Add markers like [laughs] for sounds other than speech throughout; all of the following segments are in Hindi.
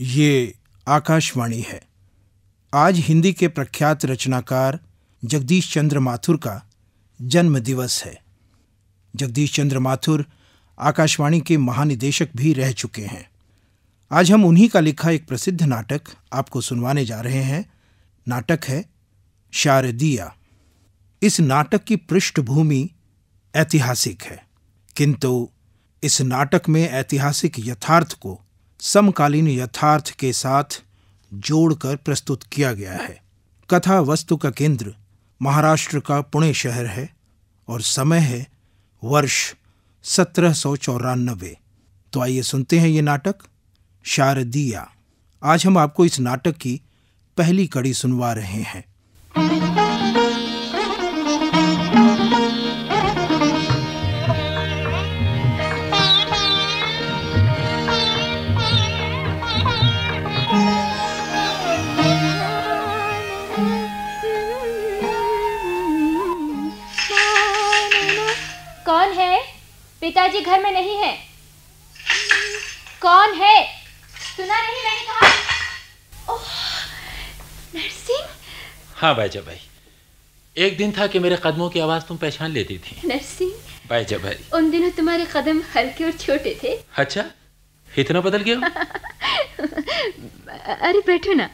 ये आकाशवाणी है। आज हिंदी के प्रख्यात रचनाकार जगदीश चंद्र माथुर का जन्म दिवस है। जगदीश चंद्र माथुर आकाशवाणी के महानिदेशक भी रह चुके हैं। आज हम उन्हीं का लिखा एक प्रसिद्ध नाटक आपको सुनवाने जा रहे हैं। नाटक है शारदिया। इस नाटक की पृष्ठभूमि ऐतिहासिक है। किंतु इस नाटक में ऐतिहासिक यथार्थ को समकालीन यथार्थ के साथ जोड़कर प्रस्तुत किया गया है। कथा वस्तु का केंद्र महाराष्ट्र का पुणे शहर है और समय है वर्ष सत्रह सौ चौरानबे। तो आइए सुनते हैं ये नाटक, शारदिया। आज हम आपको इस नाटक की पहली कड़ी सुनवा रहे हैं। पिताजी घर में नहीं है। कौन है? सुना नहीं मैंने कहा। ओह नरसिंह। हाँ भाईजा भाई। एक दिन था कि मेरे कदमों की आवाज़ तुम पहचान लेती थी। नरसिंह भाईजा भाई। उन दिनों तुम्हारे कदम हल्के और छोटे थे। अच्छा इतना बदल गया? [laughs] अरे बैठो ना।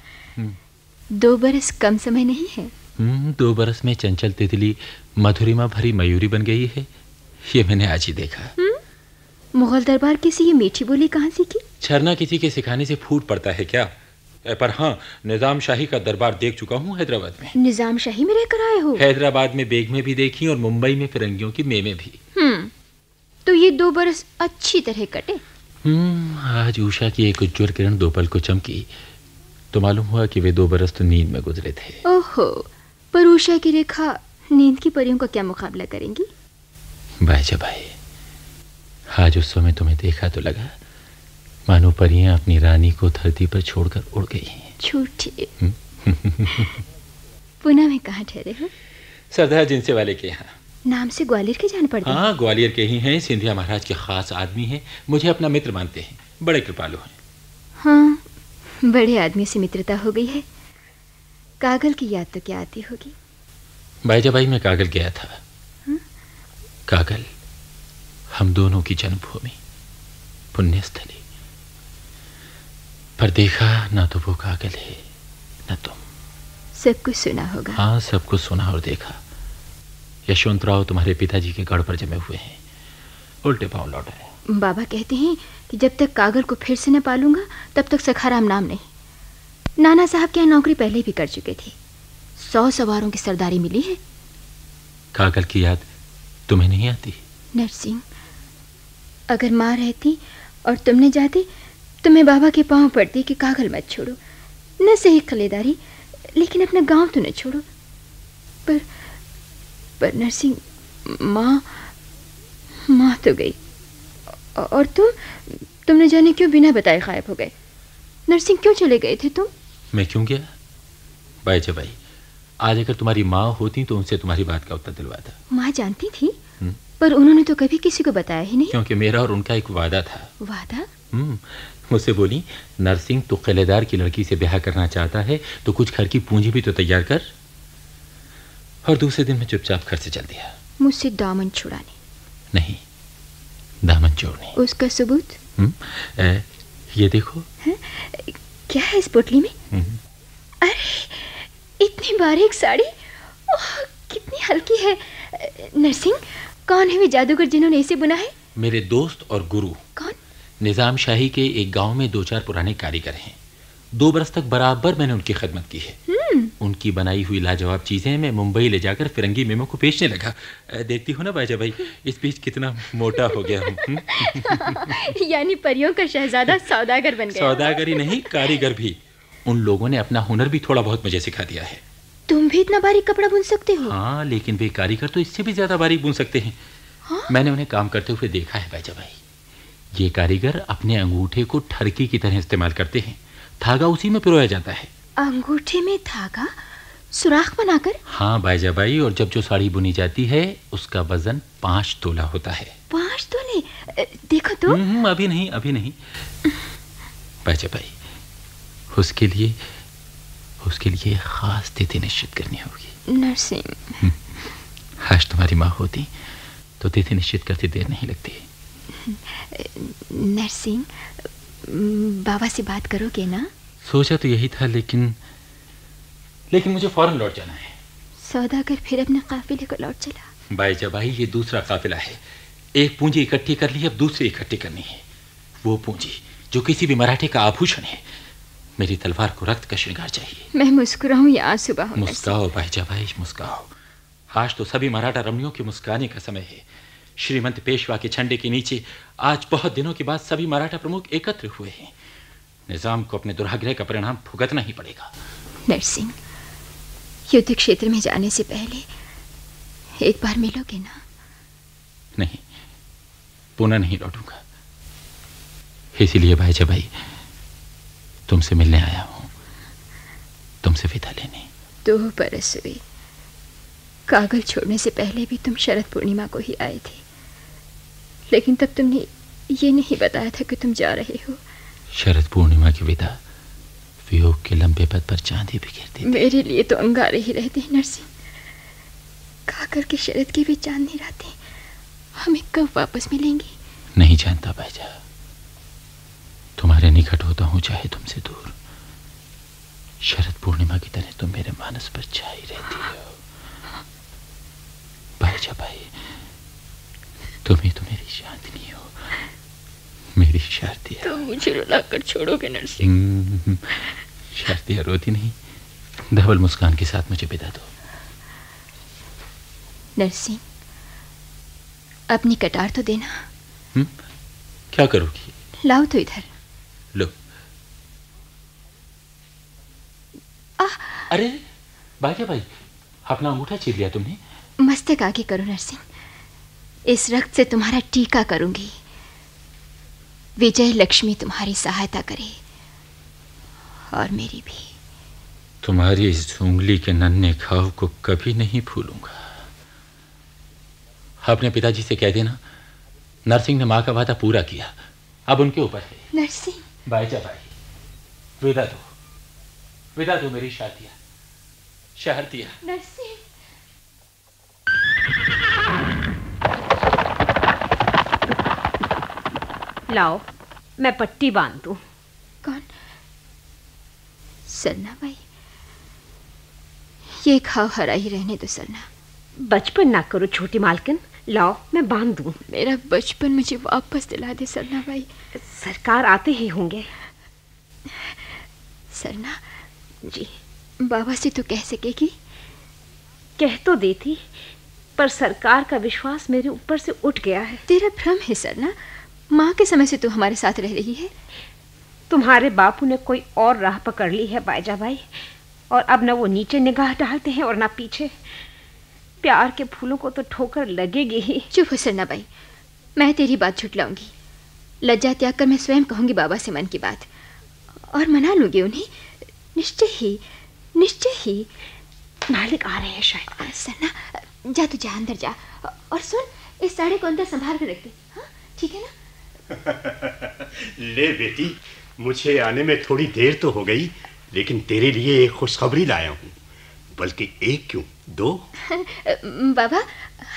दो बरस कम समय नहीं है। हम्म, दो बरस में चंचल तितली मधुरिमा भरी मयूरी बन गई है। ये मैंने आज ही देखा। मुगल दरबार की सी ये मीठी बोली कहाँ सीखी? छरना किसी के सिखाने से फूट पड़ता है क्या? पर हाँ निज़ाम शाही का दरबार देख चुका हूँ हैदराबाद में। निज़ाम शाही में रहकर आए हो? हैदराबाद में बेग में भी देखी और मुंबई में फिरंगियों की मे में भी। हम्म तो ये दो बरस अच्छी तरह कटे। हम्म, आज उषा की एक उज्जवल किरण दो पल को चमकी। तो मालूम हुआ कि वे दो बरस तो नींद में गुजरे थे। ओहो पर उषा की रेखा नींद की परियों का क्या मुकाबला करेंगी? भाईजा भाई। आज उस समय तुम्हें देखा तो लगा मानो परियाँ अपनी रानी को धरती पर छोड़कर उड़ गई हैं। झूठी। पुणे में कहाँ ठहरे हो? सरदार जिनसे वाले के यहाँ। नाम से ग्वालियर के जान पड़ते हाँ? ग्वालियर के ही हैं। सिंधिया महाराज के खास आदमी हैं। मुझे अपना मित्र मानते हैं। बड़े कृपालु हैं। हाँ बड़े आदमी से मित्रता हो गई है। कागल की याद तो क्या आती होगी? भाईजा भाई मैं कागल गया था। कागल हम दोनों की जन्मभूमि पुण्यस्थली। पर देखा ना तो वो कागल है न तुम। सब कुछ सुना होगा। हाँ सब कुछ सुना और देखा। यशवंत राव तुम्हारे पिताजी के गढ़ पर जमे हुए हैं। उल्टे पाँव लौट आए। बाबा कहते हैं कि जब तक कागल को फिर से न पालूँगा तब तक सखाराम नाम नहीं। नाना साहब के यहाँ नौकरी पहले भी कर चुके थे। सौ सवारों की सरदारी मिली है। कागल की याद तुम्हें नहीं आती? नरसिंह अगर माँ रहती और तुमने जाती तो मैं बाबा के पाँव पड़ती कि कागल मत छोड़ो। न सही खलेदारी लेकिन अपना गाँव तो न छोड़ो। पर पर नरसिंह माँ माँ तो गई। और तुम तुमने जाने क्यों बिना बताए गायब हो गए? नरसिंह क्यों चले गए थे तुम? मैं क्यों गया? भाई जब भाई आज अगर तुम्हारी माँ होती तो उनसे तुम्हारी बात का उत्तर दिलवाता। माँ जानती थी? पर उन्होंने तो कभी किसी को बताया ही नहीं। क्योंकि मेरा और उनका एक वादा था। वादा? हम्म, मुझसे बोली नरसिंह तो किलेदार की लड़की से ब्याह करना चाहता है तो कुछ घर की पूंजी भी तो तैयार कर। और दूसरे दिन मैं चुपचाप घर से चल दिया। मुझसे दामन छुड़ाने। नहीं दामन जोड़ने उसका सबूत? हम्म, ए, ये देखो। है? क्या है इस पोटली में? हम्म, अरे इतनी बारीक साड़ी? ओह कितनी हल्की है। नरसिंह कौन है वे जादूगर जिन्होंने इसे बुना है? मेरे दोस्त और गुरु। कौन? निज़ाम शाही के एक गाँव में दो चार पुराने कारीगर हैं। दो बरस तक बराबर मैंने उनकी खिदमत की है। उनकी बनाई हुई लाजवाब चीज़ें मैं मुंबई ले जाकर फिरंगी मेमो को बेचने लगा। देखती हो ना बाजा भाई इस बीच कितना मोटा हो गया हूँ हम्म? [laughs] यानी परियों का शहजादा सौदागर बन गया। सौदागरी नहीं कारीगर भी। उन लोगों ने अपना हुनर भी थोड़ा बहुत मुझे सिखा दिया है। तुम भी इतना बारीक कपड़ा बुन सकते हो? हाँ लेकिन वे कारीगर तो इससे भी ज़्यादा बारीक बुन सकते हैं। मैंने उन्हें काम करते हुए देखा है बाजा भाई। ये कारीगर अपने अंगूठे को ठरकी की तरह इस्तेमाल करते हैं। धागा उसी में पिरोया जाता है। अंगूठे में धागा? सुराख बनाकर? हाँ बाईजा भाई और जब जो साड़ी बुनी जाती है उसका वज़न पाँच तोला होता है। पाँच तोले? देखो तो। हम्म, अभी नहीं अभी नहीं। बाईजा भाई उसके लिए उसके लिए खास तिथि निश्चित करनी होगी। नरसिंह। हम्म। आज तुम्हारी माँ होती तो तिथि निश्चित करते देर नहीं लगती। नरसिंह बाबा से बात करोगे ना? सोचा तो यही था लेकिन लेकिन मुझे फ़ौरन लौट जाना है। सौदागर फिर अपने काफिले को लौट चला। भाई जबाई ये दूसरा काफिला है। एक पूंजी इकट्ठी कर ली अब दूसरी इकट्ठी करनी है। वो पूंजी जो किसी भी मराठे का आभूषण है मेरी तलवार को रक्त का श्रृंगार चाहिए। मैं मुस्कुराऊं या आँसू बहाऊं मुस्काओ भाई जबाई मुस्काओ। आज तो सभी मराठा रमणियों के मुस्काने का समय है। श्रीमंत पेशवा के झंडे के नीचे आज बहुत दिनों के बाद सभी मराठा प्रमुख एकत्र हुए हैं। निज़ाम को अपने दुराग्रह का परिणाम भुगतना ही पड़ेगा। नरसिंह युद्ध क्षेत्र में जाने से पहले एक बार मिलोगे ना? नहीं पुनः नहीं लौटूँगा। इसीलिए भाई जबाई तुमसे मिलने आया हूँ। तुमसे विदा लेने। दो बरस हुए। कागल छोड़ने से पहले भी तुम शरद पूर्णिमा को ही आए थे। लेकिन तब तुमने ये नहीं बताया था कि तुम जा रहे हो। शरद पूर्णिमा की विदा वियोग के लंबे पद पर चांदी बिखेरती मेरे लिए तो अंगारे ही रहते हैं नरसिंह। काकर के शरद की भी चांदनी रातें हमें कब वापस मिलेंगी? नहीं जानता भाईजा तुम्हारे निकट होता हूँ चाहे तुमसे दूर। शरद पूर्णिमा की तरह तुम मेरे मानस पर छाई रहती हो। भाईजा भाई तुम ही तो मेरी चांदनी हो। मेरी शारदिया। तो मुझे रुलाकर छोड़ोगे नरसिंह। हम्म, शारदिया रोती नहीं धवल मुस्कान के साथ मुझे बिता दो। नरसिंह अपनी कटार तो देना। हुँ? क्या करोगी? लाओ तो इधर। लो। आह! अरे बाजा भाई? अपना अंगूठा चीर लिया तुमने? मस्तक आगे करो नरसिंह। इस रक्त से तुम्हारा टीका करूँगी। विजय लक्ष्मी तुम्हारी सहायता करे। और मेरी भी। तुम्हारी इस उंगली के नन्हे घाव को कभी नहीं भूलूँगा। अपने पिताजी से कह देना नरसिंह ने माँ का वादा पूरा किया। अब उनके ऊपर है। नरसिंह। भाईजा भाई विदा दो। विदा दो मेरी शादिया। शहरतिया नरसिंह। लाओ मैं पट्टी बाँध। दू कौन? सरना भाई। ये खाओ हरा ही रहने दो सरना बचपन ना करो छोटी मालकिन। लाओ मैं बाँध दूँ। मेरा बचपन मुझे वापस दिला दे सरना भाई। सरकार आते ही होंगे। सरना? जी। बाबा से तो कह सकेगी। कह तो देती पर सरकार का विश्वास मेरे ऊपर से उठ गया है। तेरा भ्रम है सरना। माँ के समय से तू हमारे साथ रह रही है। तुम्हारे बापू ने कोई और राह पकड़ ली है बाजा भाई और अब ना वो नीचे निगाह डालते हैं और ना पीछे। प्यार के फूलों को तो ठोकर लगेगी ही। चुप हो सरना भाई मैं तेरी बात झुटलाऊँगी लज्जा त्याग कर मैं स्वयं कहूँगी बाबा से मन की बात। और मना लूँगी उन्हें। निश्चय ही निश्चय ही। मालिक आ रहे हैं शायद। सरना जा तू जा अंदर जा। और सुन इस साड़ी को अंदर संभाल कर रख दे। हाँ ठीक है ना? [laughs] ले बेटी मुझे आने में थोड़ी देर तो हो गई लेकिन तेरे लिए एक खुशखबरी लाया हूँ। बल्कि एक क्यों? दो? [laughs] बाबा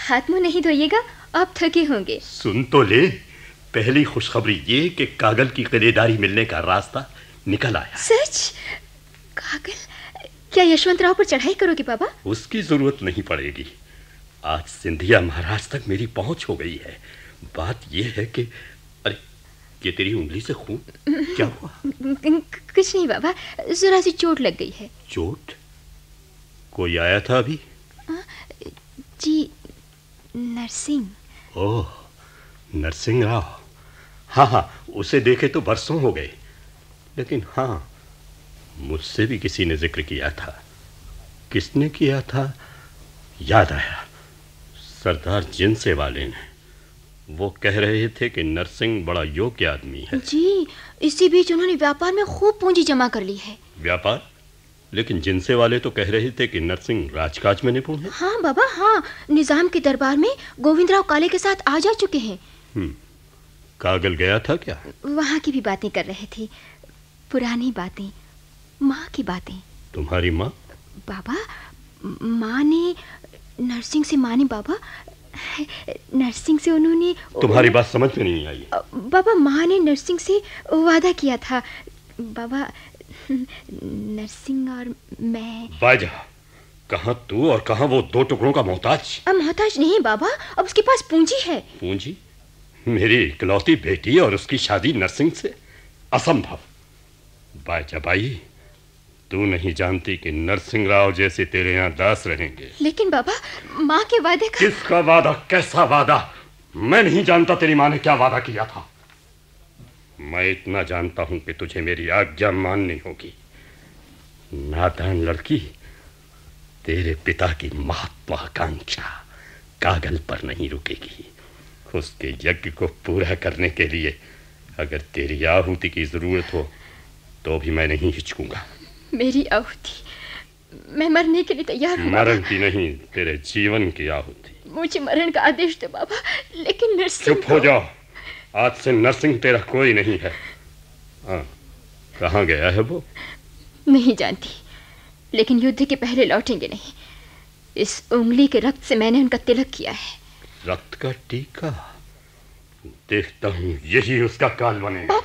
हाथ मुँह नहीं धोइएगा आप थके होंगे। सुन तो ले पहली खुशखबरी ये कि कागल की किलेदारी मिलने का रास्ता निकल आया। सच? कागल? क्या यशवंत राव पर चढ़ाई करोगे बाबा? उसकी ज़रूरत नहीं पड़ेगी। आज सिंधिया महाराज तक मेरी पहुँच हो गई है। बात यह है कि अरे ये तेरी उंगली से खून? क्या हुआ? [laughs] कुछ नहीं बाबा जरा सी चोट लग गई है। चोट? कोई आया था अभी? जी नरसिंह। ओह नरसिंह राव। हाँ हाँ उसे देखे तो बरसों हो गए। लेकिन हाँ मुझसे भी किसी ने ज़िक्र किया था। किसने किया था? याद आया। सरदार जिनसे वाले ने। वो कह रहे थे कि नरसिंह बड़ा योग्य आदमी है। जी इसी बीच उन्होंने व्यापार में खूब पूंजी जमा कर ली है। व्यापार? लेकिन जिनसे वाले तो कह रहे थे कि नरसिंह राजकाज में निपुण है। हाँ बाबा हाँ। निज़ाम के दरबार में गोविंदराव काले के साथ आ जा चुके हैं। हम्म। कागल गया था क्या? वहाँ की भी बातें कर रहे थे। पुरानी बातें माँ की बातें। तुम्हारी माँ? बाबा माँ ने नर्सिंग से माँ ने बाबा नर्सिंग से उन्होंने तुम्हारी बात समझ में नहीं आई। बाबा माँ ने नर्सिंग से वादा किया था। बाबा नर्सिंग और मैं। बाजा कहाँ तू और कहाँ वो दो टुकड़ों का मोहताज? अब मोहताज नहीं बाबा अब उसके पास पूंजी है। पूंजी? मेरी इकलौती बेटी और उसकी शादी नरसिंह से असंभव। बाजा भाई तू नहीं जानती कि नरसिंह राव जैसे तेरे यहाँ दास रहेंगे। लेकिन बाबा माँ के वादे का किसका वादा कैसा वादा? मैं नहीं जानता तेरी माँ ने क्या वादा किया था। मैं इतना जानता हूँ कि तुझे मेरी आज्ञा माननी होगी। नादान लड़की तेरे पिता की महत्वाकांक्षा कागल पर नहीं रुकेगी। उसके यज्ञ को पूरा करने के लिए अगर तेरी आहुति की ज़रूरत हो तो भी मैं नहीं हिचकूँगा। मेरी आहुति? मैं मरने के लिए तैयार हूँ मरण की नहीं तेरे जीवन की आहुति। मुझे मरण का आदेश दो बाबा लेकिन चुप हो जाओ। आज से नरसिंह तेरा कोई नहीं है। हाँ कहाँ गया है वो? नहीं जानती लेकिन युद्ध के पहले लौटेंगे नहीं। इस उंगली के रक्त से मैंने उनका तिलक किया है। रक्त का टीका? देखता हूँ यही उसका काल बनेगा।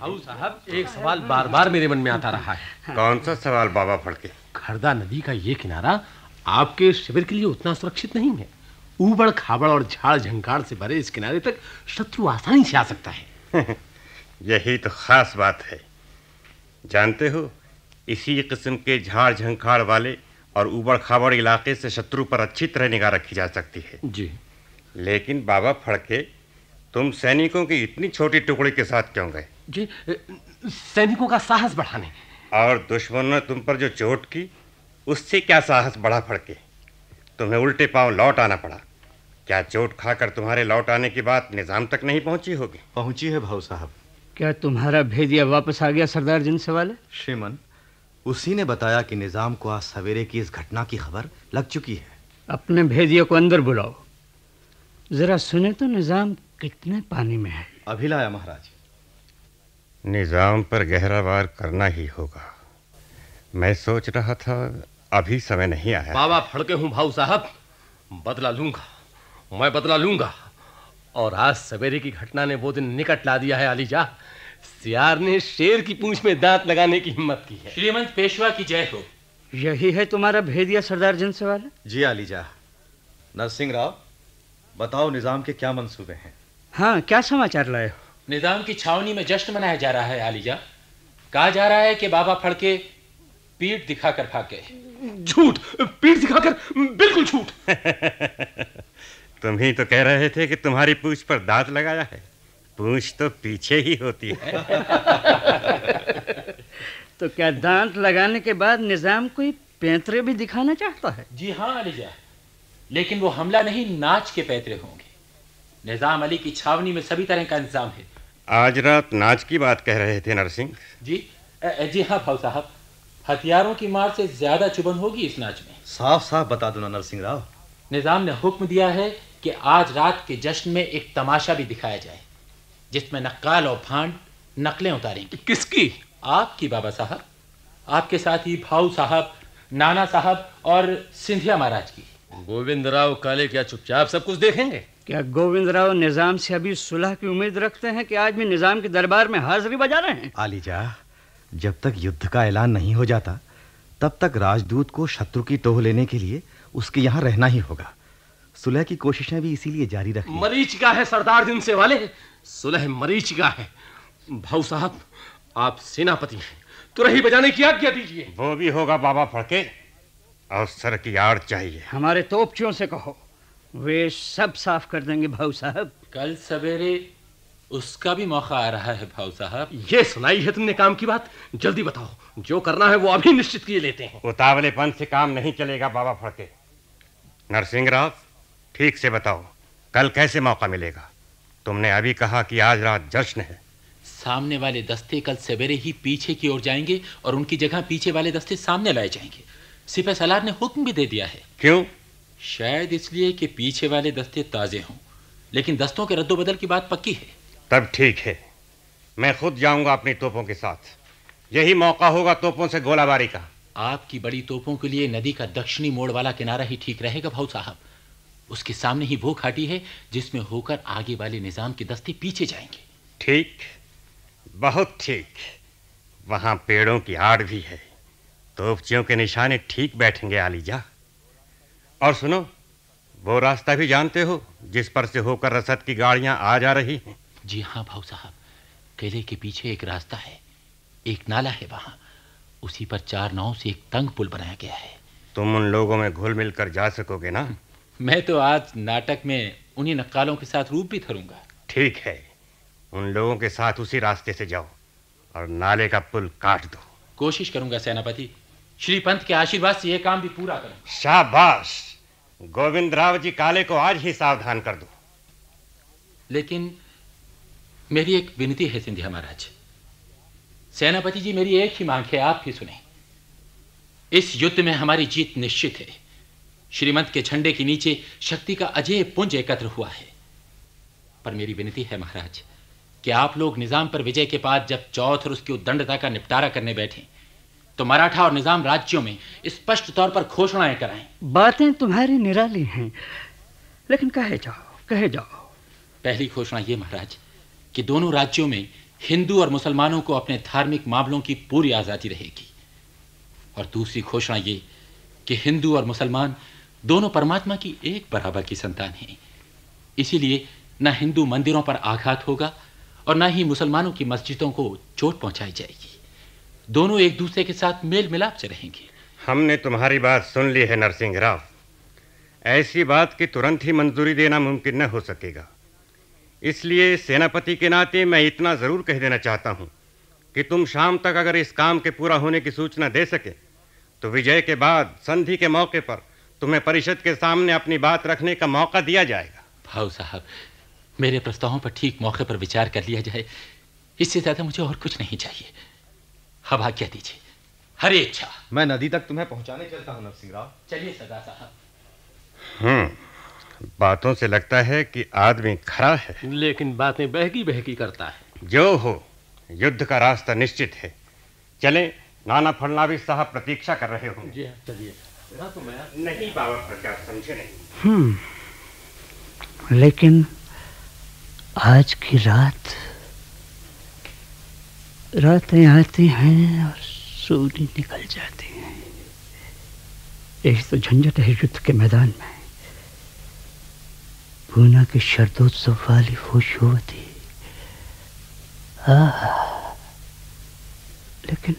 भाऊ साहब एक सवाल बार बार मेरे मन में आता रहा है। कौन सा सवाल बाबा फड़के? खरदा नदी का ये किनारा आपके शिविर के लिए उतना सुरक्षित नहीं है। ऊबड़ खाबड़ और झाड़ झंकार से भरे इस किनारे तक शत्रु आसानी से आ सकता है। [laughs] यही तो खास बात है। जानते हो इसी किस्म के झाड़ झंखाड़ वाले और ऊबड़ खाबड़ इलाके से शत्रु पर अच्छी तरह निगाह रखी जा सकती है। जी। लेकिन बाबा फड़के तुम सैनिकों की इतनी छोटी टुकड़ी के साथ क्यों गए? जी सैनिकों का साहस बढ़ाने। और दुश्मन ने तुम पर जो चोट की उससे क्या साहस बढ़ा फड़के? तुम्हें उल्टे पाँव लौट आना पड़ा। क्या चोट खाकर तुम्हारे लौट आने की बात निज़ाम तक नहीं पहुँची होगी? पहुँची है भाऊ साहब। क्या तुम्हारा भेदिया वापस आ गया सरदार जिन से वाले श्रीमन उसी ने बताया कि निज़ाम को आज सवेरे की इस घटना की खबर लग चुकी है। अपने भेदिया को अंदर बुलाओ। जरा सुने तो निज़ाम कितने पानी में है। अभी लाया महाराज। निज़ाम पर गहरा वार करना ही होगा। मैं सोच रहा था अभी समय नहीं आया। बाबा फड़के हूँ भाऊ साहब। बदला लूँगा। मैं बदला लूँगा। और आज सवेरे की घटना ने वो दिन निकट ला दिया है अलीजा। सियार ने शेर की पूंछ में दांत लगाने की हिम्मत की है। श्रीमंत पेशवा की जय हो। यही है तुम्हारा भेदिया सरदार जन से वाले जी आलीजा नरसिंह राव बताओ निज़ाम के क्या मंसूबे हैं? हाँ क्या समाचार लाए हो? निज़ाम की छावनी में जश्न मनाया जा रहा है आलिजा कहा जा रहा है कि बाबा फड़के पीठ दिखाकर भाग। गए झूठ! पीठ दिखाकर बिल्कुल झूठ! [laughs] तुम ही तो कह रहे थे कि तुम्हारी पूछ पर दांत लगाया है। पूछ तो पीछे ही होती है। [laughs] तो क्या दांत लगाने के बाद निज़ाम कोई पैंतरे भी दिखाना चाहता है? जी हाँ अलीजा लेकिन वो हमला नहीं नाच के पैतरे होंगे। निज़ाम अली की छावनी में सभी तरह का इंतज़ाम है। आज रात नाच की बात कह रहे थे नरसिंह। जी जी हाँ भाऊ साहब। हथियारों की मार से ज़्यादा चुभन होगी इस नाच में। साफ़ साफ़ बता दो ना नरसिंह राव। निज़ाम ने हुक्म दिया है कि आज रात के जश्न में एक तमाशा भी दिखाया जाए जिसमें नक्काल और भांड नकलें उतारेंगी। किसकी? आपकी बाबा साहब। आपके साथ ही भाऊ साहब नाना साहब और सिंधिया महाराज की। गोविंद राव काले क्या चुपचाप सब कुछ देखेंगे? क्या गोविंद राव निज़ाम से अभी सुलह की उम्मीद रखते हैं कि आज भी निज़ाम के दरबार में हाजिरी बजा रहे हैं? आलीजा जब तक युद्ध का ऐलान नहीं हो जाता तब तक राजदूत को शत्रु की टोह लेने के लिए उसके यहाँ रहना ही होगा। सुलह की कोशिशें भी इसीलिए जारी रखें। मरीचिका है सरदार दिन से वाले। सुलह मरीचिका है। भाऊ साहब आप सेनापति हैं। तुरही बजाने की आज्ञा दीजिए। वो भी होगा बाबा फड़के। अवसर की आड़ चाहिए। हमारे तोपचियों से कहो। वे सब साफ़ कर देंगे भाऊ साहब। कल सवेरे उसका भी मौका आ रहा है भाऊ साहब। ये सुनाई है तुमने काम की बात? जल्दी बताओ जो करना है वो अभी निश्चित किए लेते हैं। उतावलेपन से काम नहीं चलेगा बाबा फड़के। नरसिंह राव ठीक से बताओ कल कैसे मौका मिलेगा? तुमने अभी कहा कि आज रात जश्न है। सामने वाले दस्ते कल सवेरे ही पीछे की ओर जाएँगे और उनकी जगह पीछे वाले दस्ते सामने लाए जाएँगे। सिपह सलार ने हुक्म भी दे दिया है। क्यों? शायद इसलिए कि पीछे वाले दस्ते ताजे हों। लेकिन दस्तों के रद्दोबदल की बात पक्की है। तब ठीक है। मैं खुद जाऊँगा अपनी तोपों के साथ। यही मौका होगा तोपों से गोलाबारी का। आपकी बड़ी तोपों के लिए नदी का दक्षिणी मोड़ वाला किनारा ही ठीक रहेगा भाऊ साहब। उसके सामने ही वो घाटी है जिसमें होकर आगे वाले निज़ाम के दस्ते पीछे जाएँगे। ठीक। बहुत ठीक। वहाँ पेड़ों की आड़ भी है। तोपचियों के निशाने ठीक बैठेंगे आलीजा। और सुनो वो रास्ता भी जानते हो जिस पर से होकर रसद की गाड़ियाँ आ जा रही हैं। जी हाँ भाऊ साहब। किले के पीछे एक रास्ता है एक नाला है वहाँ। उसी पर चार नाव से एक तंग पुल बनाया गया है। तुम उन लोगों में घुल मिल कर जा सकोगे ना? [laughs] मैं तो आज नाटक में उन्हीं नक्कालों के साथ रूप भी धरूँगा। ठीक है उन लोगों के साथ उसी रास्ते से जाओ और नाले का पुल काट दो। कोशिश करूँगा सेनापति। श्री पंत के आशीर्वाद से यह काम भी पूरा करूँ। शाबाश। गोविंद राव जी काले को आज ही सावधान कर दो। लेकिन मेरी एक विनती है सिंधिया महाराज। सेनापति जी मेरी एक ही मांग है आप ही सुने। इस युद्ध में हमारी जीत निश्चित है। श्रीमंत के झंडे के नीचे शक्ति का अजय पुंज एकत्र हुआ है। पर मेरी विनती है महाराज कि आप लोग निज़ाम पर विजय के बाद जब चौथ और उसकी उद्दंडता का निपटारा करने बैठे तो मराठा और निज़ाम राज्यों में स्पष्ट तौर पर घोषणाएँ कराएँ। बातें तुम्हारी निराली हैं लेकिन कहे जाओ कहे जाओ। पहली घोषणा ये महाराज कि दोनों राज्यों में हिंदू और मुसलमानों को अपने धार्मिक मामलों की पूरी आज़ादी रहेगी। और दूसरी घोषणा ये कि हिंदू और मुसलमान दोनों परमात्मा की एक बराबर की संतान हैं। इसीलिए न हिंदू मंदिरों पर आघात होगा और न ही मुसलमानों की मस्जिदों को चोट पहुंचाई जाएगी। दोनों एक दूसरे के साथ मेल मिलाप से रहेंगे। हमने तुम्हारी बात सुन ली है नरसिंह राव। ऐसी बात की तुरंत ही मंजूरी देना मुमकिन न हो सकेगा। इसलिए सेनापति के नाते मैं इतना ज़रूर कह देना चाहता हूँ कि तुम शाम तक अगर इस काम के पूरा होने की सूचना दे सके तो विजय के बाद संधि के मौके पर तुम्हें परिषद के सामने अपनी बात रखने का मौका दिया जाएगा। भाव साहब मेरे प्रस्तावों पर ठीक मौके पर विचार कर लिया जाए। इससे ज़्यादा मुझे और कुछ नहीं चाहिए। अब आज्ञा दीजिए। हरे इच्छा। मैं नदी तक तुम्हें पहुँचाने चलता हूँ नरसिंह राव चलिए सदा साहब। हम्म बातों से लगता है कि आदमी खरा है। लेकिन बातें बहकी बहकी करता है। जो हो युद्ध का रास्ता निश्चित है। चले नाना फडणवीस साहब प्रतीक्षा कर रहे होंगे। जी हाँ चलिए। तो मैं नहीं बाबा प्रकाश समझे नहीं। हम्म लेकिन आज की रात रातें आती हैं और सूर्य निकल जाती हैं। यही तो झंझट है युद्ध के मैदान में। पूना की शरदोत्सव वाली खुशुवती लेकिन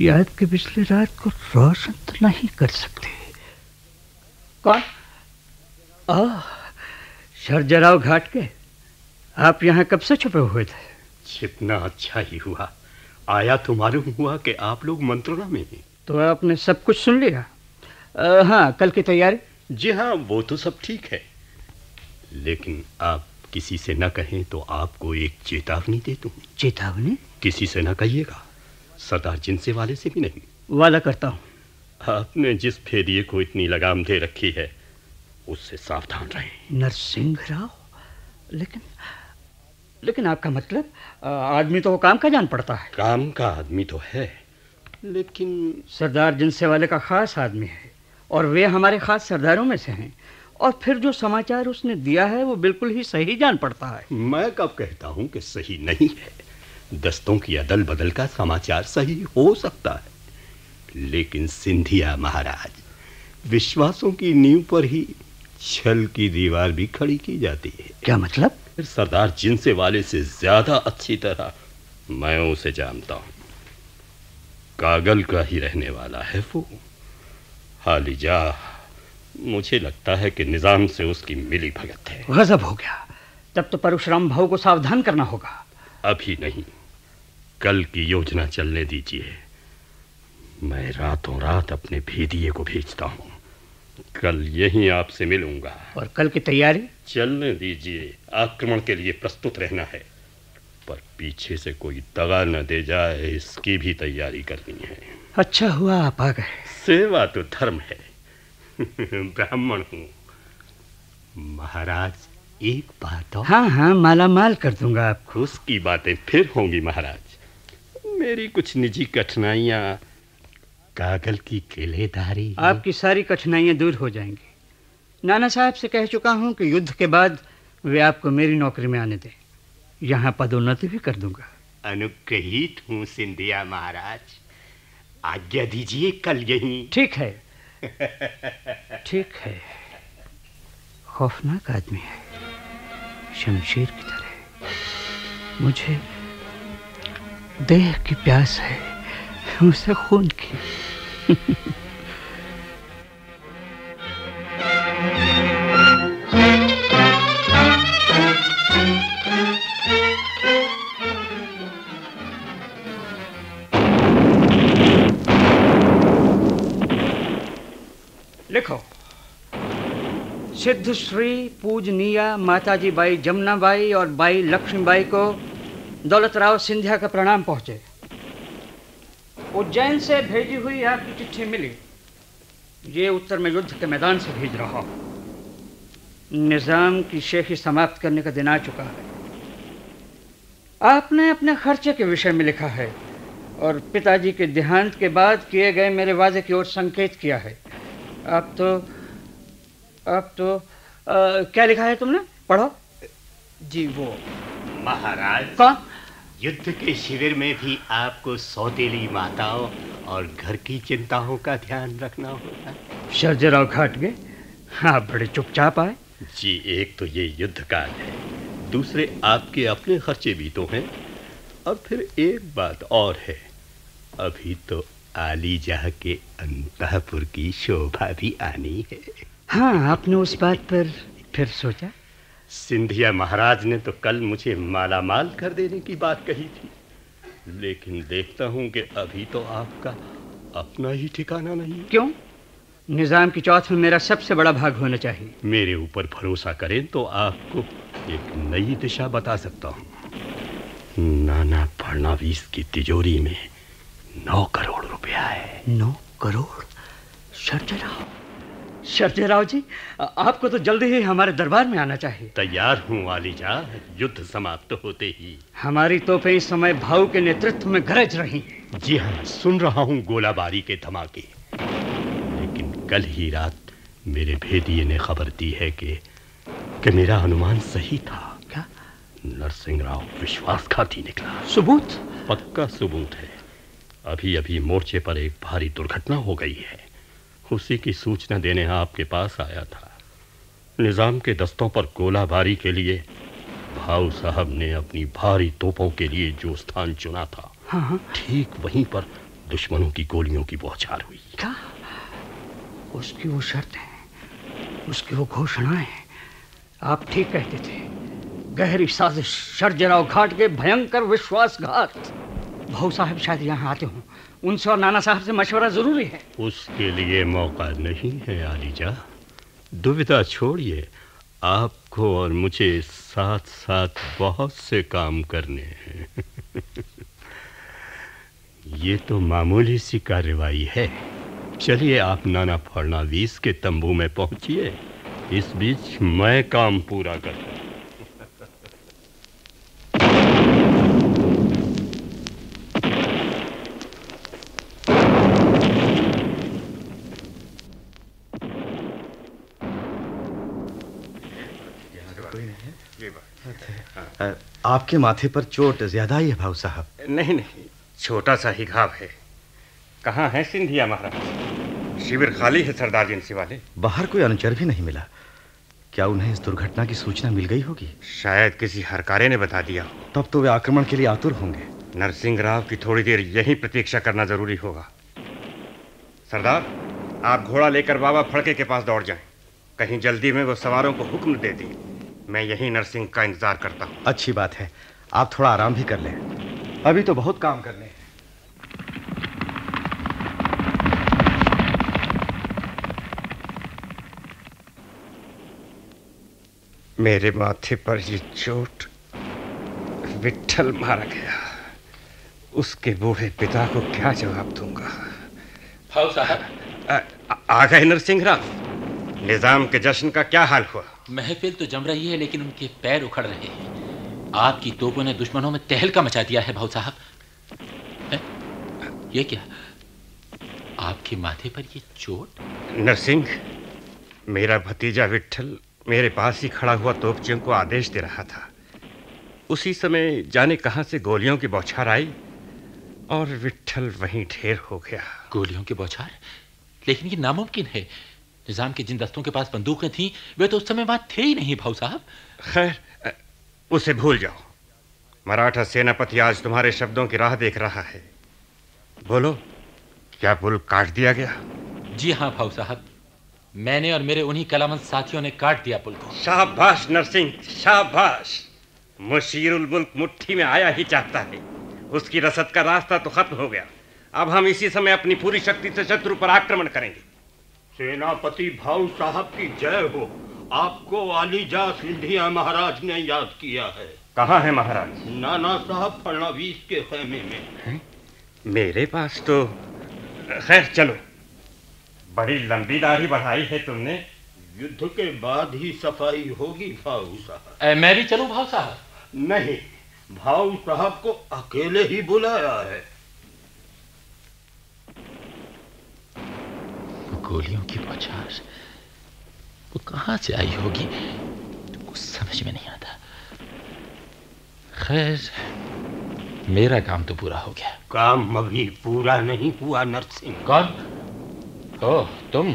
याद के पिछले रात को रोशन तो नहीं कर सकते। कौन? आ शरजराव घाट के। आप यहाँ कब से छुपे हुए थे? जितना अच्छा ही हुआ। आया तो मालूम हुआ कि आप लोग मंत्रणा में हैं। तो आपने सब कुछ सुन लिया? आ, हाँ कल की तैयारी? जी हाँ वो तो सब ठीक है। लेकिन आप किसी से न कहें तो आपको एक चेतावनी दे दूँ। चेतावनी? किसी से न कहिएगा। सरदार जिनसे वाले से भी नहीं। वादा करता हूँ। आपने जिस फेरिए को इतनी लगाम दे रखी है उससे सावधान रहें। नरसिंह राव लेकिन लेकिन आपका मतलब आदमी तो वो काम का जान पड़ता है। काम का आदमी तो है। लेकिन सरदार जिनसे वाले का खास आदमी है और वे हमारे खास सरदारों में से हैं। और फिर जो समाचार उसने दिया है वो बिल्कुल ही सही जान पड़ता है। मैं कब कहता हूँ कि सही नहीं है। दस्तों की अदल बदल का समाचार सही हो सकता है। लेकिन सिंधिया महाराज विश्वासों की नींव पर ही छल की दीवार भी खड़ी की जाती है। क्या मतलब? सरदार जिनसे वाले से ज़्यादा अच्छी तरह मैं उसे जानता हूँ। कागल का ही रहने वाला है वो। हालिजा मुझे लगता है कि निज़ाम से उसकी मिली भगत है। गजब हो गया। तब तो परशुराम भाव को सावधान करना होगा। अभी नहीं। कल की योजना चलने दीजिए। मैं रातों रात अपने भेदिए को भेजता हूँ। कल यहीं आपसे मिलूँगा। और कल की तैयारी? चलने दीजिए आक्रमण के लिए प्रस्तुत रहना है। पर पीछे से कोई दगा न दे जाए इसकी भी तैयारी करनी है। अच्छा हुआ आप आ गए। सेवा तो धर्म है। [laughs] ब्राह्मण हूँ। महाराज एक बात और। हाँ हाँ माला माल कर दूँगा आपको। उसकी बातें फिर होंगी महाराज। मेरी कुछ निजी कठिनाइयाँ कागल की किलेदारी आपकी सारी कठिनाइयाँ दूर हो जाएँगी। नाना साहब से कह चुका हूँ कि युद्ध के बाद वे आपको मेरी नौकरी में आने दें। यहाँ पदोन्नति भी कर दूँगा। अनुग्रहित हूँ सिंधिया महाराज। आज्ञा दीजिए कल यहीं। ठीक है। ठीक है। खौफनाक आदमी है। शमशीर की तरह। मुझे देह की प्यास है। उसे खून की लिखो। सिद्ध श्री पूजनीया माताजी बाई जमुनाबाई और बाई लक्ष्मीबाई को दौलतराव सिंधिया का प्रणाम पहुँचे। उज्जैन से भेजी हुई आपकी चिट्ठी मिली। ये उत्तर में युद्ध के मैदान से भेज रहा हूँ। निज़ाम की शेखी समाप्त करने का दिन आ चुका है। आपने अपने खर्चे के विषय में लिखा है और पिताजी के देहांत के बाद किए गए मेरे वादे की ओर संकेत किया है। अब तो अब तो आ, क्या लिखा है तुमने? पढ़ो। जी वो महाराज। कौन? युद्ध के शिविर में भी आपको सौतेली माताओं और घर की चिंताओं का ध्यान रखना होगा शर्जराव घाट गए हाँ बड़े चुपचाप आए। जी एक तो ये युद्ध काल है दूसरे आपके अपने खर्चे भी तो हैं और फिर एक बात और है अभी तो आली जहाँ के अंतपुर की शोभा भी आनी है। हाँ आपने उस बात पर फिर सोचा? सिंधिया महाराज ने तो कल मुझे माला माल कर देने की बात कही थी। लेकिन देखता हूँ कि अभी तो आपका अपना ही ठिकाना नहीं। क्यों? निज़ाम की चौथ में मेरा सबसे बड़ा भाग होना चाहिए। मेरे ऊपर भरोसा करें तो आपको एक नई दिशा बता सकता हूँ। नाना फडणवीस की तिजोरी में नौ करोड़ रुपया है। नौ करोड़? शर्जराव शर्जराव जी आपको तो जल्दी ही हमारे दरबार में आना चाहिए। तैयार हूँ वालीजा युद्ध समाप्त होते ही। हमारी तोपें इस समय भाऊ के नेतृत्व में गरज रही जी हाँ सुन रहा हूँ गोलाबारी के धमाके। लेकिन कल ही रात मेरे भेदिए ने खबर दी है कि कि मेरा अनुमान सही था। क्या? नरसिंह राव विश्वासघाती निकला। सबूत? पक्का सबूत है। अभी अभी मोर्चे पर एक भारी दुर्घटना हो गई है। उसी की सूचना देने आपके पास आया था। निज़ाम के दस्तों पर गोलाबारी के लिए भाऊ साहब ने अपनी भारी तोपों के लिए जो स्थान चुना था हाँ हाँ। ठीक वहीं पर दुश्मनों की गोलियों की बौछार हुई। क्या? उसकी वो शर्तें उसकी वो घोषणाएँ आप ठीक कहते थे गहरी साजिश शर्जराव घाट के भयंकर विश्वासघात। भाऊ साहब शायद यहाँ आते हों। उनसे और नाना साहब से मशवरा ज़रूरी है। उसके लिए मौका नहीं है, आलिजा। दुविधा छोड़िए। आपको और मुझे साथ साथ बहुत से काम करने हैं। [laughs] ये तो मामूली सी कार्रवाई है। चलिए आप नाना फडणवीस के तंबू में पहुंचिए। इस बीच मैं काम पूरा करता हूँ आपके माथे पर चोट ज़्यादा ही है भाऊ साहब। नहीं नहीं छोटा सा ही घाव है। कहाँ है सिंधिया महाराज? शिविर खाली है सरदार जिनसी वाले बाहर कोई अनुचर भी नहीं मिला। क्या उन्हें इस दुर्घटना की सूचना मिल गई होगी? शायद किसी हरकारे ने बता दिया। तब तो वे आक्रमण के लिए आतुर होंगे। नरसिंह राव की थोड़ी देर यही प्रतीक्षा करना ज़रूरी होगा। सरदार आप घोड़ा लेकर बाबा फड़के के पास दौड़ जाएँ। कहीं जल्दी में वो सवारों को हुक्म दे दें। मैं यही नर्सिंग का इंतज़ार करता हूँ। अच्छी बात है। आप थोड़ा आराम भी कर लें। अभी तो बहुत काम करने हैं मेरे माथे पर ये चोट विट्ठल मारा गया। उसके बूढ़े पिता को क्या जवाब दूँगा? हाउ साहब। आ, आ गए नरसिंह राव निज़ाम के जश्न का क्या हाल हुआ? महफिल तो जम रही है लेकिन उनके पैर उखड़ रहे हैं। आपकी तोपों ने दुश्मनों में तहलका मचा दिया है भाव साहब। ये क्या? आपके माथे पर ये चोट? नरसिंह मेरा भतीजा विठल मेरे पास ही खड़ा हुआ तोपचियों को आदेश दे रहा था। उसी समय जाने कहाँ से गोलियों की बौछार आई और विठल वहीं ढेर हो गया। गोलियों की बौछार? लेकिन ये नामुमकिन है। निज़ाम के जिन दस्तों के पास बंदूकें थीं वे तो उस समय वहाँ थे ही नहीं भाऊ साहब। खैर उसे भूल जाओ। मराठा सेनापति आज तुम्हारे शब्दों की राह देख रहा है। बोलो क्या पुल काट दिया गया? जी हाँ भाऊ साहब। मैंने और मेरे उन्हीं कलामंद साथियों ने काट दिया पुल को। शाबाश नरसिंह शाबाश। मुशीरुल मुल्क मुट्ठी में आया ही चाहता है। उसकी रसद का रास्ता तो खत्म हो गया। अब हम इसी समय अपनी पूरी शक्ति से शत्रु पर आक्रमण करेंगे। सेनापति भाऊ साहब की जय हो। आपको आलीजा सिंधिया महाराज ने याद किया है। कहाँ है महाराज? नाना साहब फडणवीस के खेमे में। है? मेरे पास तो खैर चलो। बड़ी लंबी दाढ़ी बढ़ाई है तुमने। युद्ध के बाद ही सफ़ाई होगी भाऊ साहब। मैं भी चलूँ भाऊ साहब? नहीं भाऊ साहब को अकेले ही बुलाया है। गोलियों की बौछार वो कहाँ से आई होगी? कुछ समझ में नहीं आता। खैर मेरा काम तो पूरा हो गया। काम अभी पूरा नहीं हुआ नरसिंह। कौन? ओह तुम?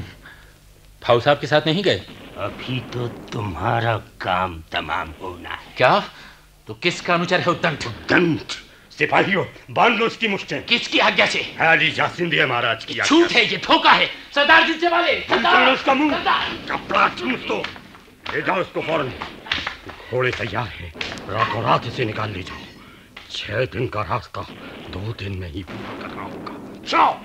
भाऊ साहब के साथ नहीं गए? अभी तो तुम्हारा काम तमाम होना है। क्या? तो किसका अनुचर है उद्दंड? उद्दंड? सिपाहियों बाँध लो उसकी मुश्तें। किसकी आज्ञा से? अली जासिंदिया महाराज की झूठ है ये धोखा है। सरदार जिनसे वाले उसका मुँह। कपड़ा चूस दो। ले जाओ उसको फ़ौरन। घोड़े तैयार है। रातों रात इसे निकाल ले जाओ। छह दिन का रास्ता दो दिन में ही पूरा करना होगा। जाओ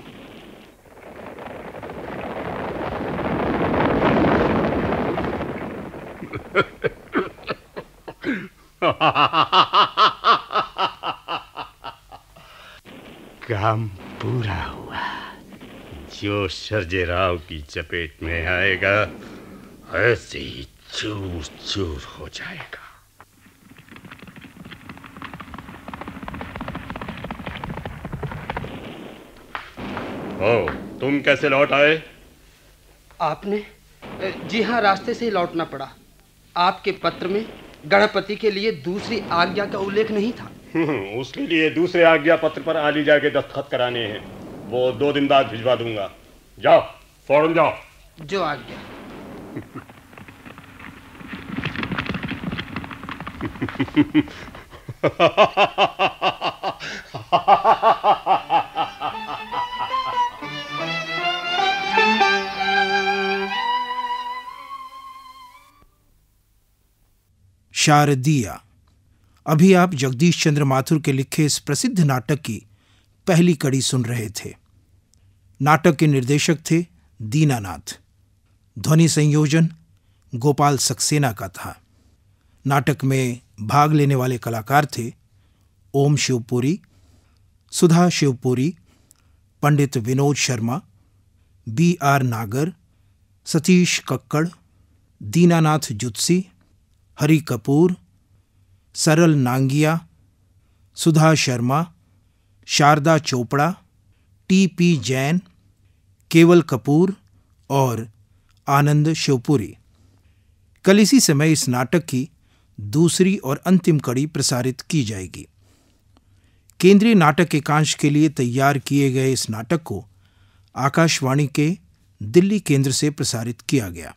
[laughs] काम पूरा हुआ। जो सरजे राव की चपेट में आएगा ऐसे ही चूर चूर हो जाएगा। ओ, तुम कैसे लौट आए? आपने जी हाँ रास्ते से ही लौटना पड़ा। आपके पत्र में गणपति के लिए दूसरी आज्ञा का उल्लेख नहीं था। उसके लिए दूसरे आज्ञा पत्र पर आली जाके दस्तखत कराने हैं। वो दो दिन बाद भिजवा दूँगा। जाओ फ़ौरन जाओ। जो आज्ञा। शारदिया। अभी आप जगदीश चंद्र माथुर के लिखे इस प्रसिद्ध नाटक की पहली कड़ी सुन रहे थे। नाटक के निर्देशक थे दीनानाथ। ध्वनि संयोजन गोपाल सक्सेना का था। नाटक में भाग लेने वाले कलाकार थे Om Shivpuri, Sudha Shivpuri, Pandit Vinod Sharma, B R Nagar, Satish Kakkar, Dinanath Zutshi, Hari Kapoor Saral Nangia, Sudha Sharma, Sharda Chopra, T P Jain, Kewal Kapoor और आनंद शिवपुरी। कल इसी समय इस नाटक की दूसरी और अंतिम कड़ी प्रसारित की जाएगी। केंद्रीय नाटक एकांश के लिए तैयार किए गए इस नाटक को आकाशवाणी के दिल्ली केंद्र से प्रसारित किया गया।